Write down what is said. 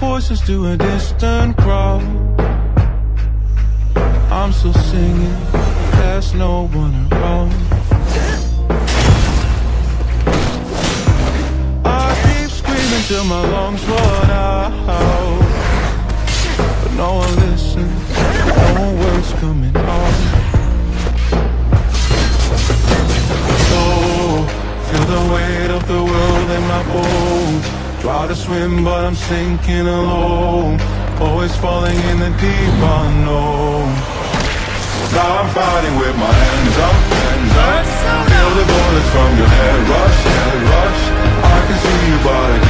voices to a distant crowd. I'm still singing, there's no one around. I keep screaming till my lungs run out. But no one listens, no words coming out. Oh, feel the weight of the world in my bones. Try to swim, but I'm sinking alone. Always falling in the deep unknown. Now I'm fighting with my hands up, hands up. Feel the bullets from your head rush, head rush. I can see you, but I